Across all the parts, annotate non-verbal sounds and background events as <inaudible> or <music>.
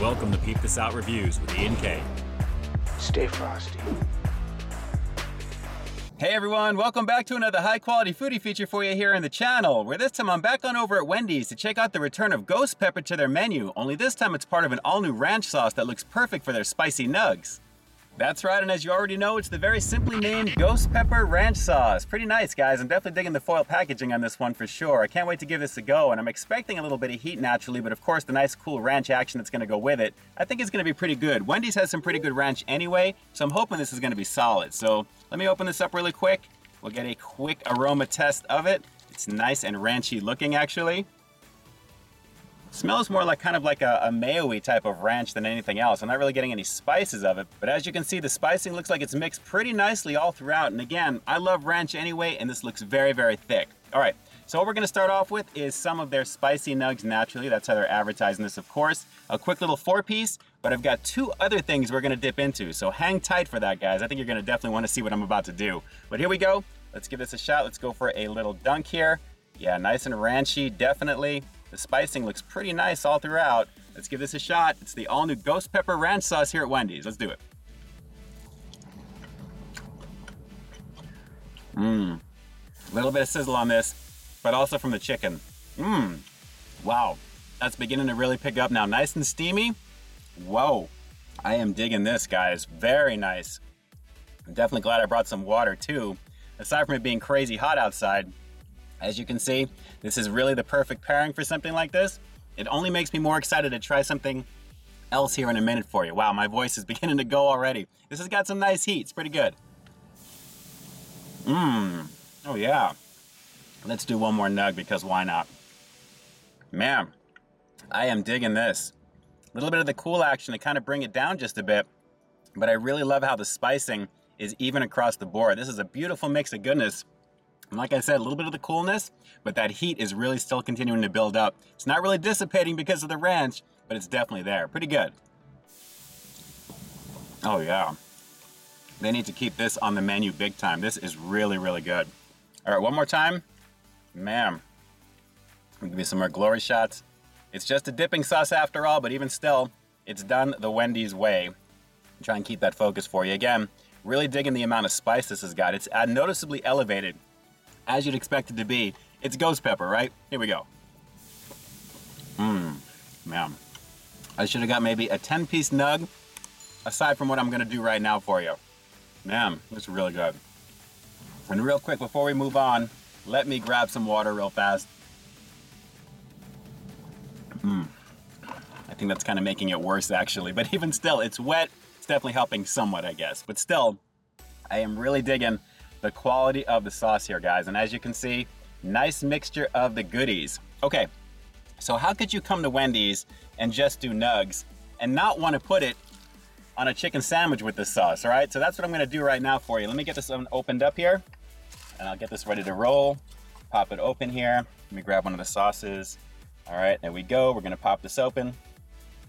Welcome to Peep This Out Reviews with Ian K. Stay frosty. Hey everyone, welcome back to another high quality foodie feature for you here on the channel, where this time I'm back on over at Wendy's to check out the return of ghost pepper to their menu, only this time it's part of an all new ranch sauce that looks perfect for their spicy nugs. That's right, and as you already know, it's the very simply named Ghost Pepper Ranch Sauce. Pretty nice, guys. I'm definitely digging the foil packaging on this one for sure. I can't wait to give this a go, and I'm expecting a little bit of heat naturally, but of course the nice cool ranch action that's gonna go with it, I think it's gonna be pretty good. Wendy's has some pretty good ranch anyway, so I'm hoping this is gonna be solid. So let me open this up really quick. We'll get a quick aroma test of it. It's nice and ranchy looking actually. Smells more like kind of like a, a mayo-y type of ranch than anything else. I'm not really getting any spices of it, but as you can see, the spicing looks like it's mixed pretty nicely all throughout. And again, I love ranch anyway, and this looks very, very thick. All right, so what we're gonna start off with is some of their spicy nugs naturally. That's how they're advertising this, of course. A quick little four piece, but I've got two other things we're gonna dip into. So hang tight for that, guys. I think you're gonna definitely wanna see what I'm about to do. But here we go. Let's give this a shot. Let's go for a little dunk here. Yeah, nice and ranchy, definitely. The spicing looks pretty nice all throughout. Let's give this a shot. It's the all new Ghost Pepper Ranch Sauce here at Wendy's. Let's do it. Mmm. A little bit of sizzle on this, but also from the chicken. Mmm. Wow. That's beginning to really pick up now. Nice and steamy. Whoa. I am digging this, guys. Very nice. I'm definitely glad I brought some water too. Aside from it being crazy hot outside, as you can see, this is really the perfect pairing for something like this. It only makes me more excited to try something else here in a minute for you. Wow, my voice is <laughs> beginning to go already. This has got some nice heat. It's pretty good. Mmm. Oh, yeah. Let's do one more nug because why not? Man, I am digging this. A little bit of the cool action to kind of bring it down just a bit, but I really love how the spicing is even across the board. This is a beautiful mix of goodness like I said, a little bit of the coolness, but that heat is really still continuing to build up. It's not really dissipating because of the ranch, but it's definitely there. Pretty good. Oh yeah. They need to keep this on the menu big time. This is really, really good. All right, one more time. Man, give me some more glory shots. It's just a dipping sauce after all, but even still, it's done the Wendy's way. Try and keep that focus for you. Again, really digging the amount of spice this has got. It's uh, noticeably elevated as you'd expect it to be. It's ghost pepper, right? Here we go. Mmm, man. I should have got maybe a 10 piece nug, aside from what I'm gonna do right now for you. Man, is really good. And real quick, before we move on, let me grab some water real fast. Mmm. I think that's kind of making it worse actually, but <laughs> even still, it's wet. It's definitely helping somewhat, I guess. But still, I am really digging the quality of the sauce here, guys. And as you can see, nice mixture of the goodies. Okay, so how could you come to Wendy's and just do nugs and not want to put it on a chicken sandwich with this sauce, all right? So that's what I'm gonna do right now for you. Let me get this one opened up here and I'll get this ready to roll. Pop it open here. Let me grab one of the sauces. All right, there we go. We're gonna pop this open.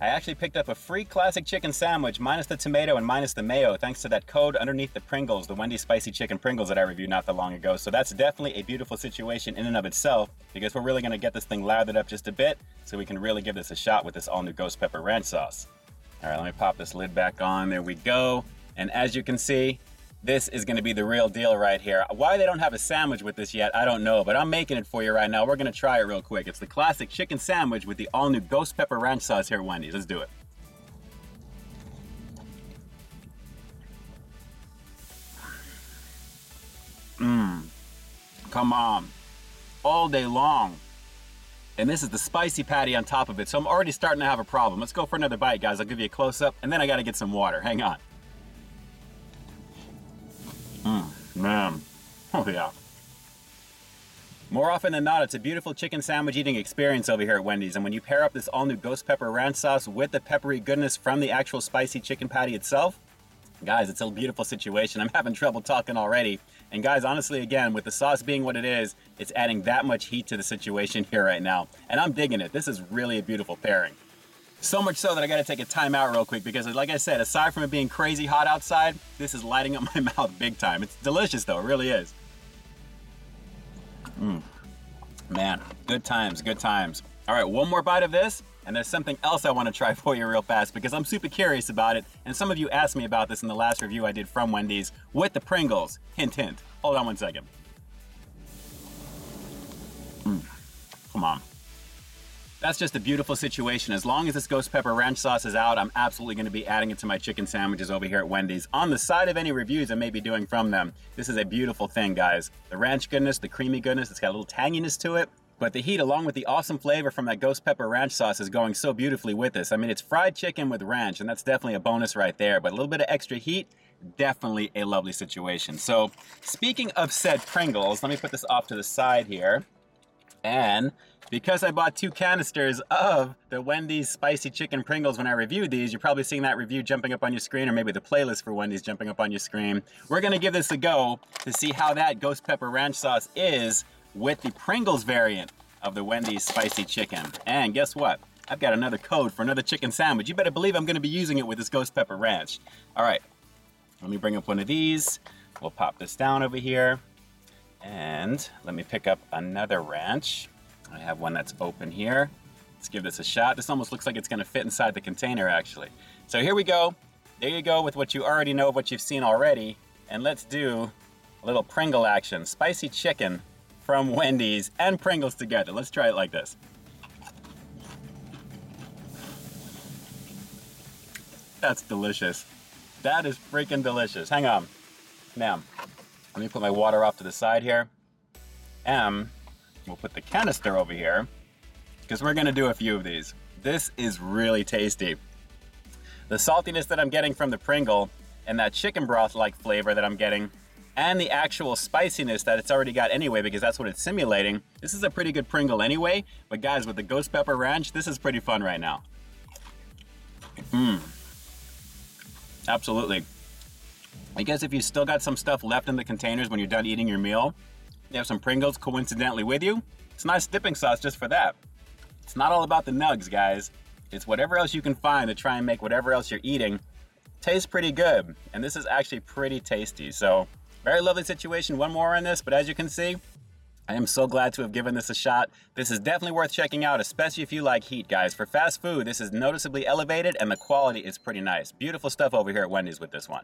I actually picked up a free classic chicken sandwich, minus the tomato and minus the mayo, thanks to that code underneath the Pringles, the Wendy's Spicy Chicken Pringles that I reviewed not that long ago. So that's definitely a beautiful situation in and of itself, because we're really gonna get this thing lathered up just a bit, so we can really give this a shot with this all new Ghost Pepper Ranch sauce. All right, let me pop this lid back on, there we go. And as you can see, this is gonna be the real deal right here. Why they don't have a sandwich with this yet, I don't know, but I'm making it for you right now. We're gonna try it real quick. It's the classic chicken sandwich with the all new Ghost Pepper Ranch sauce here Wendy's. Let's do it. Mmm, come on, all day long. And this is the spicy patty on top of it, so I'm already starting to have a problem. Let's go for another bite, guys. I'll give you a close up, and then I gotta get some water. Hang on. More often than not, it's a beautiful chicken sandwich eating experience over here at Wendy's. And when you pair up this all new Ghost Pepper Ranch sauce with the peppery goodness from the actual spicy chicken patty itself, guys, it's a beautiful situation. I'm having trouble talking already. And guys, honestly, again, with the sauce being what it is, it's adding that much heat to the situation here right now. And I'm digging it. This is really a beautiful pairing. So much so that I gotta take a time out real quick because like I said, aside from it being crazy hot outside, this is lighting up <laughs> my mouth big time. It's delicious though, it really is. Mmm. Man, good times, good times. All right, one more bite of this, And there's something else I want to try <laughs> for you real fast because I'm super curious about it. And some of you asked me about this in the last review I did from Wendy's with the Pringles. Hint, hint. Hold on one second. Mm. Come on. That's just a beautiful situation. As long as this ghost pepper ranch sauce is out, I'm absolutely going to be adding it to my chicken sandwiches over here at Wendy's. On the side of any reviews I may be doing from them, this is a beautiful thing, guys. The ranch goodness, the creamy goodness, it's got a little tanginess to it. But the heat, along with the awesome flavor from that ghost pepper ranch sauce, is going so beautifully with this. I mean, it's fried chicken with ranch, and that's definitely a bonus right there. But a little bit of extra heat, definitely a lovely situation. So, speaking of said Pringles, let me put this off to the side here. And because I bought two canisters of the Wendy's spicy chicken Pringles when I reviewed these, you're probably seeing that review jumping up on your screen or maybe the playlist for Wendy's jumping up on your screen. We're gonna give this a go to see how that ghost pepper ranch sauce is with the Pringles variant of the Wendy's spicy chicken. And guess what? I've got another code for another chicken sandwich. You better believe I'm gonna be using it with this ghost pepper ranch. All right, let me bring up one of these. We'll pop this down over here. And let me pick up another ranch. I have one that's open here. Let's give this a shot. This almost looks like it's gonna fit inside the container actually. So here we go. There you go with what you already know, what you've seen already. And let's do a little Pringle action. Spicy chicken from Wendy's and Pringles together. Let's try it like this. That's delicious. That is freaking delicious. Hang on. Now, let me put my water off to the side here. And We'll put the canister over here because we're gonna do a few of these. This is really tasty. The saltiness that I'm getting from the Pringle and that chicken broth-like flavor that I'm getting and the actual spiciness that it's already got anyway because that's what it's simulating. This is a pretty good Pringle anyway, but guys, with the Ghost Pepper Ranch, this is pretty fun right now. Mmm. Absolutely. I guess if you still got some stuff left in the containers when you're done eating your meal, you have some Pringles coincidentally with you. It's nice dipping sauce just for that. It's not all about the nugs, guys. It's whatever else you can find to try and make whatever else you're eating taste pretty good. And this is actually pretty tasty. So, very lovely situation. One more on this, but as you can see, I am so glad to have given this a shot. This is definitely worth checking out, especially if you like heat, guys. For fast food, this is noticeably elevated and the quality is pretty nice. Beautiful stuff over here at Wendy's with this one.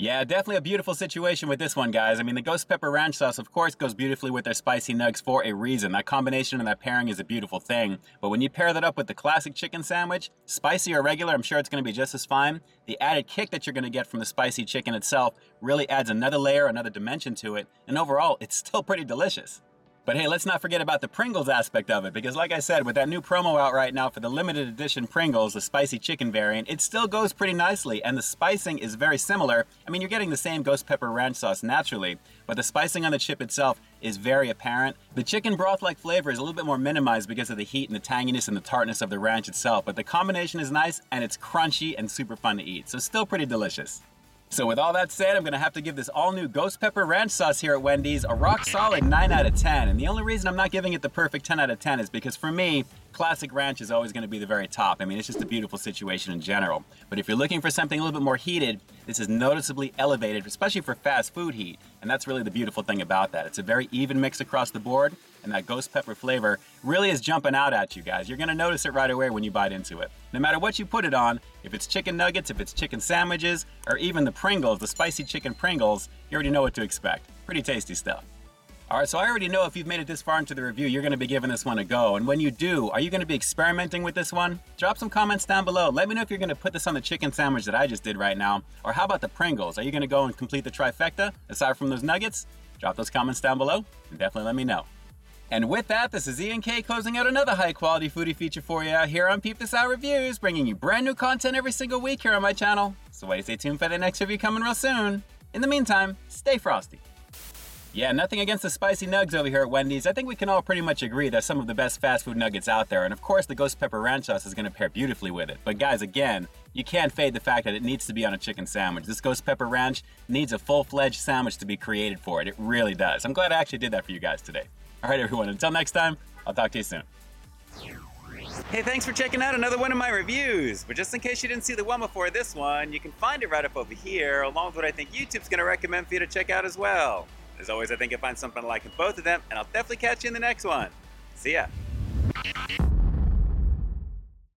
Yeah, definitely a beautiful situation with this one, guys. I mean, the ghost pepper ranch sauce, of course, goes beautifully with their spicy nugs for a reason. That combination and that pairing is a beautiful thing. But when you pair that up with the classic chicken sandwich, spicy or regular, I'm sure it's going to be just as fine. The added kick that you're going to get from the spicy chicken itself really adds another layer, another dimension to it. And overall, it's still pretty delicious. But hey, let's not forget about the Pringles aspect of it, because like I said, with that new promo out right now for the limited edition Pringles, the spicy chicken variant, it still goes pretty nicely, and the spicing is very similar. I mean, you're getting the same ghost pepper ranch sauce naturally, but the spicing on the chip itself is very apparent. The chicken broth-like flavor is a little bit more minimized because of the heat and the tanginess and the tartness of the ranch itself, but the combination is nice, and it's crunchy and super fun to eat, so still pretty delicious. So with all that said, I'm gonna have to give this all new Ghost Pepper Ranch sauce here at Wendy's a rock solid 9 out of 10. And the only reason I'm not giving it the perfect 10 out of 10 is because for me, classic ranch is always gonna be the very top. I mean, it's just a beautiful situation in general. But if you're looking for something a little bit more heated, this is noticeably elevated, especially for fast food heat. And that's really the beautiful thing about that. It's a very even mix across the board, and that ghost pepper flavor really is jumping out at you guys. You're gonna notice it right away when you bite into it. No matter what you put it on, if it's chicken nuggets, if it's chicken sandwiches, or even the Pringles, the spicy chicken Pringles, you already know what to expect. Pretty tasty stuff. All right, so I already know if you've made it this far into the review, you're gonna be giving this one a go. And when you do, are you gonna be experimenting with this one? Drop some comments down below. Let me know if you're gonna put this on the chicken sandwich that I just did right now. Or how about the Pringles? Are you gonna go and complete the trifecta aside from those nuggets? Drop those comments down below and definitely let me know. And with that, this is Ian K closing out another high quality foodie feature for you here on Peep This Out Reviews, bringing you brand new content every single week here on my channel. So wait, stay tuned for the next review coming real soon. In the meantime, stay frosty. Yeah, nothing against the spicy nugs over here at Wendy's. I think we can all pretty much agree they're some of the best fast food nuggets out there. And of course, the ghost pepper ranch sauce is going to pair beautifully with it. But guys, again, you can't fade the fact that it needs to be on a chicken sandwich. This ghost pepper ranch needs a full-fledged sandwich to be created for it. It really does. I'm glad I actually did that for you guys today. All right, everyone, until next time, I'll talk to you soon. Hey, thanks for checking out another one of my reviews. But just in case you didn't see the one before this one, you can find it right up over here, along with what I think YouTube's gonna recommend for you to check out as well. As always, I think you'll find something I like in both of them, and I'll definitely catch you in the next one. See ya.